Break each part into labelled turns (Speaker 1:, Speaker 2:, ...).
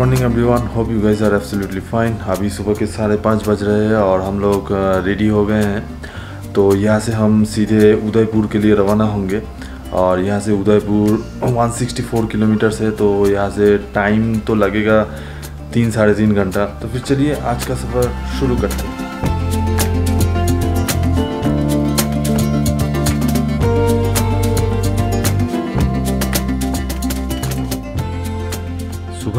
Speaker 1: Morning everyone hope you guys are absolutely fine अभी सुबह के साढ़े पाँच बज रहे हैं और हम लोग रेडी हो गए हैं। तो यहाँ से हम सीधे उदयपुर के लिए रवाना होंगे और यहाँ से उदयपुर 164 किलोमीटर है तो यहाँ से टाइम तो लगेगा तीन साढ़े तीन घंटा। तो फिर चलिए आज का सफ़र शुरू करते हैं।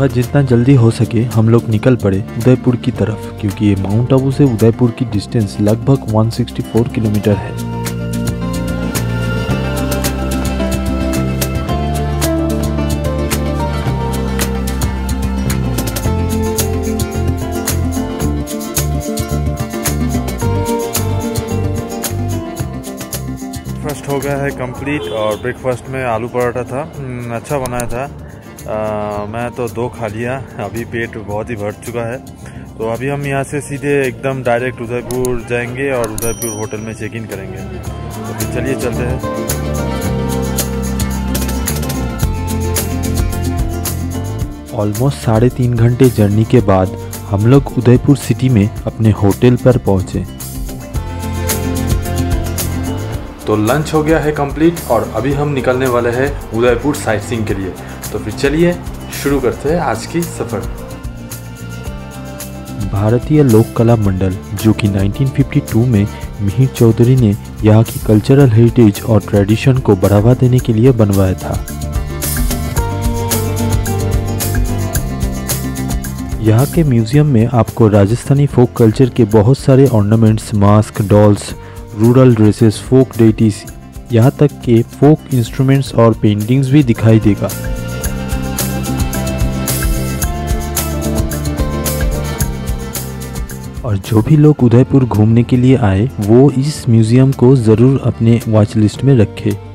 Speaker 2: सुबह जितना जल्दी हो सके हम लोग निकल पड़े उदयपुर की तरफ़ क्योंकि ये माउंट आबू से उदयपुर की डिस्टेंस लगभग 164 किलोमीटर है।
Speaker 1: ब्रेकफास्ट हो गया है कंप्लीट और ब्रेकफास्ट में आलू पराठा था। हम्म, अच्छा बनाया था। आ, मैं तो दो खा लिया अभी पेट बहुत ही भर चुका है। तो अभी हम यहाँ से सीधे एकदम डायरेक्ट उदयपुर जाएँगे और उदयपुर होटल में चेक इन करेंगे। तो फिर चलिए चलते हैं।
Speaker 2: ऑलमोस्ट साढ़े तीन घंटे जर्नी के बाद हम लोग उदयपुर सिटी में अपने होटल पर पहुँचे।
Speaker 1: तो लंच हो गया है कंप्लीट और अभी हम निकलने वाले हैं उदयपुर साइट सीइंग के लिए। तो फिर चलिए, शुरू करते हैं आज की सफ़र।
Speaker 2: भारतीय लोक कला मंडल, जो कि 1952 में मिहिर चौधरी ने यहाँ की कल्चरल हेरिटेज और ट्रेडिशन को बढ़ावा देने के लिए बनवाया था। यहाँ के म्यूज़ियम में आपको राजस्थानी फोक कल्चर के बहुत सारे ornaments, masks, dolls, rural dresses, folk deities, यहाँ तक के फोक इंस्ट्रूमेंट्स और पेंटिंग्स भी दिखाई देगा। और जो भी लोग उदयपुर घूमने के लिए आए, वो इस म्यूज़ियम को ज़रूर अपने वॉच लिस्ट में रखें।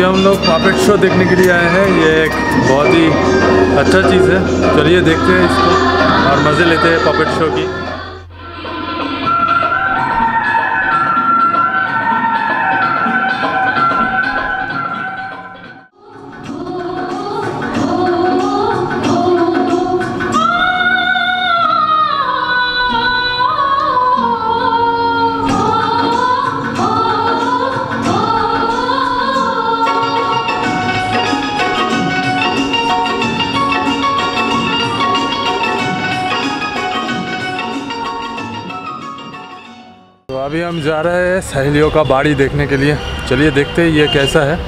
Speaker 1: अभी हम लोग पापेट शो देखने के लिए आए हैं। ये एक बहुत ही अच्छा चीज़ है। चलिए देखते हैं इसको और मज़े लेते हैं पापेट शो की। जा रहे हैं सहेलियों का बाड़ी देखने के लिए। चलिए देखते हैं ये कैसा है।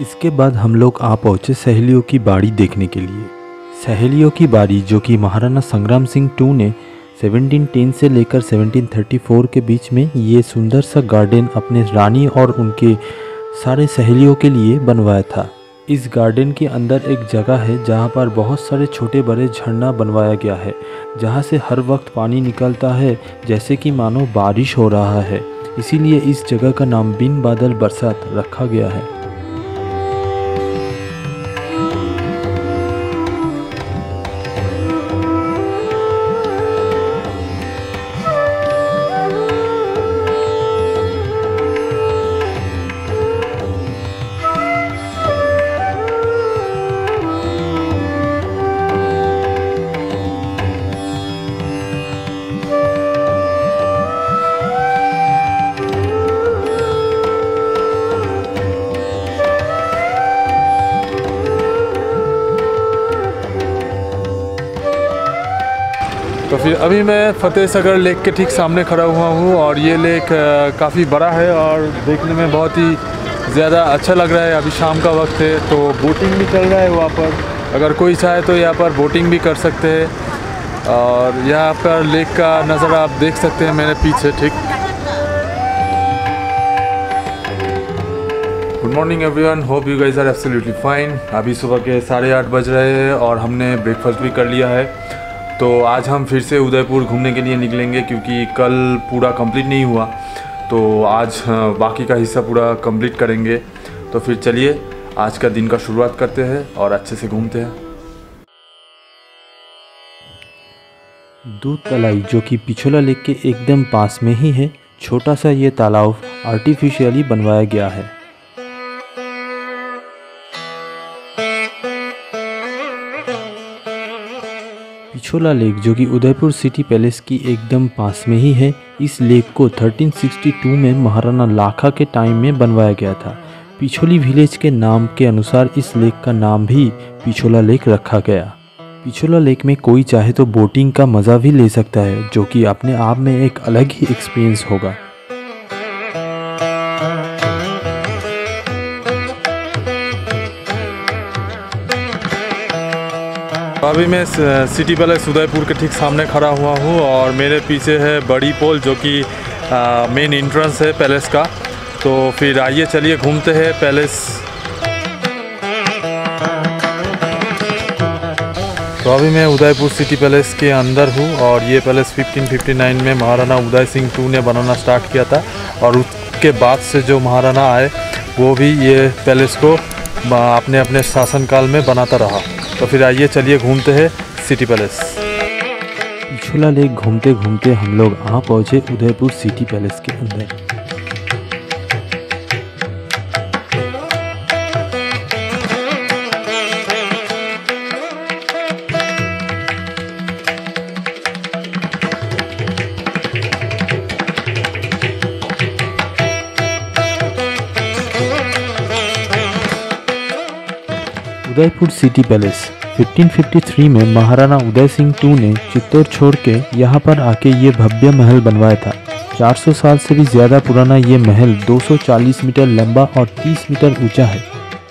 Speaker 2: इसके बाद हम लोग आ पहुँचे सहेलियों की बाड़ी देखने के लिए। सहेलियों की बाड़ी, जो कि महाराणा संग्राम सिंह टू ने 1710 से लेकर 1734 के बीच में ये सुंदर सा गार्डन अपने रानी और उनके सारे सहेलियों के लिए बनवाया था। इस गार्डन के अंदर एक जगह है जहाँ पर बहुत सारे छोटे बड़े झरना बनवाया गया है, जहाँ से हर वक्त पानी निकलता है, जैसे कि मानो बारिश हो रहा है। इसीलिए इस जगह का नाम बिन बादल बरसात रखा गया है।
Speaker 1: तो फिर अभी मैं फतेह सागर लेक के ठीक सामने खड़ा हुआ हूँ और ये लेक काफ़ी बड़ा है और देखने में बहुत ही ज़्यादा अच्छा लग रहा है। अभी शाम का वक्त है तो बोटिंग भी चल रहा है वहाँ पर। अगर कोई चाहे तो यहाँ पर बोटिंग भी कर सकते हैं। और यहाँ पर लेक का नज़ारा आप देख सकते हैं मेरे पीछे, ठीक। Good morning everyone hope you guys are absolutely fine अभी सुबह के साढ़े आठ बज रहे हैं और हमने ब्रेकफास्ट भी कर लिया है। तो आज हम फिर से उदयपुर घूमने के लिए निकलेंगे क्योंकि कल पूरा कंप्लीट नहीं हुआ। तो आज बाकी का हिस्सा पूरा कंप्लीट करेंगे। तो फिर चलिए, आज का दिन का शुरुआत करते हैं और अच्छे से घूमते हैं।
Speaker 2: दूध तलाई जो कि पिछोला लेक के एकदम पास में ही है, छोटा सा ये तालाब आर्टिफिशियली बनवाया गया है। पिछोला लेक, जो कि उदयपुर सिटी पैलेस की एकदम पास में ही है, इस लेक को 1362 में महाराणा लाखा के टाइम में बनवाया गया था। पिछोली विलेज के नाम के अनुसार इस लेक का नाम भी पिछोला लेक रखा गया। पिछोला लेक में कोई चाहे तो बोटिंग का मज़ा भी ले सकता है, जो कि अपने आप में एक अलग ही एक्सपीरियंस होगा।
Speaker 1: अभी मैं सिटी पैलेस उदयपुर के ठीक सामने खड़ा हुआ हूँ और मेरे पीछे है बड़ी पोल जो कि मेन इंट्रेंस है पैलेस का। तो फिर आइए, चलिए घूमते हैं पैलेस। तो अभी मैं उदयपुर सिटी पैलेस के अंदर हूँ और ये पैलेस 1559 में महाराणा उदय सिंह टू ने बनाना स्टार्ट किया था और उसके बाद से जो महाराणा आए, वो भी ये पैलेस को अपने अपने शासनकाल में बनाता रहा। तो फिर आइए चलिए घूमते हैं सिटी पैलेस।
Speaker 2: झूला लेक घूमते घूमते हम लोग आ पहुँचे उदयपुर सिटी पैलेस के अंदर। उदयपुर सिटी पैलेस 1553 में महाराणा उदय सिंह टू ने चित्तौड़ छोड़ के यहाँ पर आके ये भव्य महल बनवाया था। 400 साल से भी ज़्यादा पुराना ये महल 240 मीटर लंबा और 30 मीटर ऊँचा है,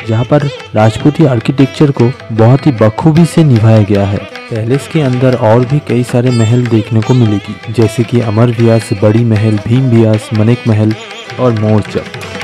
Speaker 2: जहाँ पर राजपूती आर्किटेक्चर को बहुत ही बखूबी से निभाया गया है। पैलेस के अंदर और भी कई सारे महल देखने को मिलेगी, जैसे कि अमर व्यास, बड़ी महल, भीम व्यास, मनेक महल और मोरचक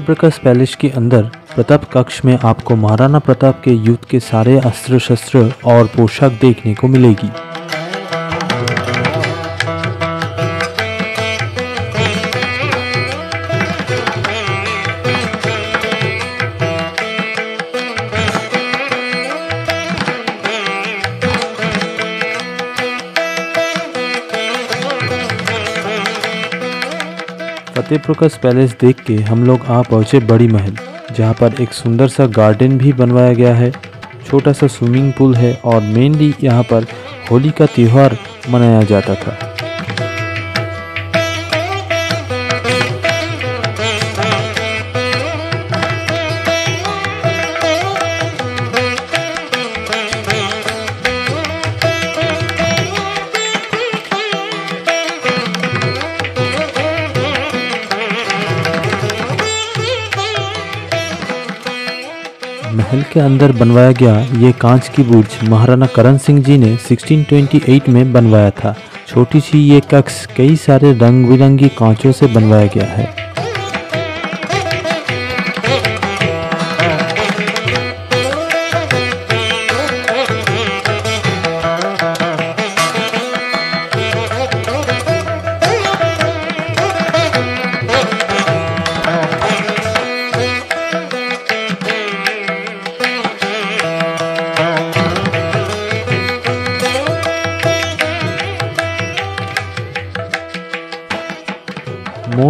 Speaker 2: प्रकाश पैलेस के अंदर प्रताप कक्ष में आपको महाराणा प्रताप के युद्ध के सारे अस्त्र शस्त्र और पोशाक देखने को मिलेगी। फतेह प्रकाश पैलेस देख के हम लोग आ पहुँचे बड़ी महल, जहाँ पर एक सुंदर सा गार्डन भी बनवाया गया है। छोटा सा स्विमिंग पूल है और मेनली यहाँ पर होली का त्यौहार मनाया जाता था। के अंदर बनवाया गया ये कांच की बुर्ज महाराणा करण सिंह जी ने 1628 में बनवाया था। छोटी सी ये कक्ष कई सारे रंग बिरंगी कांचों से बनवाया गया है।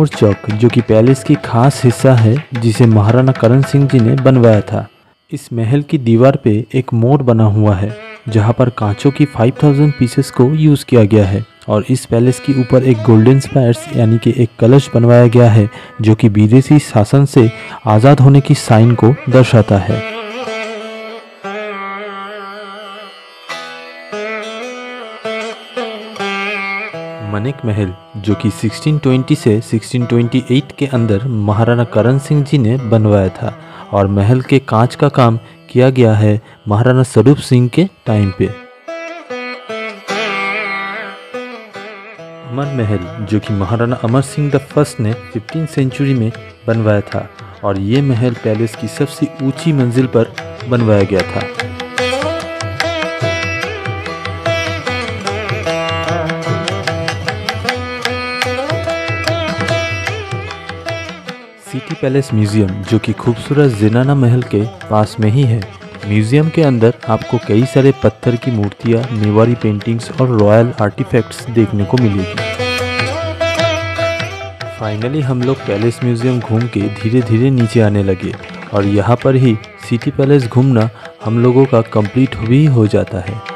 Speaker 2: मोर चौक, जो कि पैलेस की खास हिस्सा है, जिसे महाराणा करण सिंह जी ने बनवाया था। इस महल की दीवार पे एक मोर बना हुआ है, जहाँ पर कांचों की 5000 पीसेस को यूज़ किया गया है, और इस पैलेस के ऊपर एक गोल्डन स्पायर्स यानी कि एक कलश बनवाया गया है, जो कि विदेशी शासन से आज़ाद होने की साइन को दर्शाता है। मनेक महल, जो कि 1620 से 1628 के अंदर महाराणा करण सिंह जी ने बनवाया था और महल के कांच का काम किया गया है महाराणा स्वरूप सिंह के टाइम पे। अमर महल, जो कि महाराणा अमर सिंह द फ़र्स्ट ने 15 सेंचुरी में बनवाया था और ये महल पैलेस की सबसे ऊँची मंजिल पर बनवाया गया था। सिटी पैलेस म्यूज़ियम, जो कि खूबसूरत जिनाना महल के पास में ही है। म्यूज़ियम के अंदर आपको कई सारे पत्थर की मूर्तियाँ मेवारी पेंटिंग्स और रॉयल आर्टिफैक्ट्स देखने को मिलेगी। फाइनली हम लोग पैलेस म्यूज़ियम घूम के धीरे धीरे नीचे आने लगे और यहाँ पर ही सिटी पैलेस घूमना हम लोगों का कंप्लीट भी हो जाता है।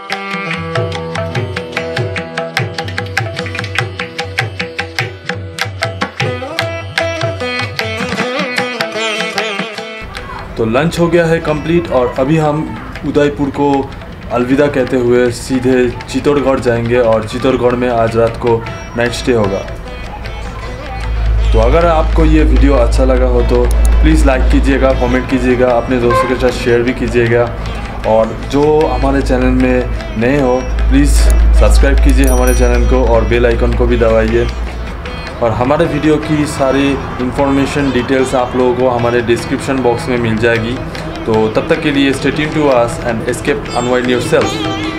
Speaker 1: तो लंच हो गया है कंप्लीट और अभी हम उदयपुर को अलविदा कहते हुए सीधे चित्तौड़गढ़ जाएँगे और चित्तौड़गढ़ में आज रात को नाइट स्टे होगा। तो अगर आपको ये वीडियो अच्छा लगा हो तो प्लीज़ लाइक कीजिएगा कमेंट कीजिएगा, अपने दोस्तों के साथ शेयर भी कीजिएगा। और जो हमारे चैनल में नए हो प्लीज़ सब्सक्राइब कीजिए हमारे चैनल को और बेल आइकन को भी दबाइए। और हमारे वीडियो की सारी इन्फॉर्मेशन डिटेल्स आप लोगों को हमारे डिस्क्रिप्शन बॉक्स में मिल जाएगी। तो तब तक के लिए stating to us and escape unwind yourself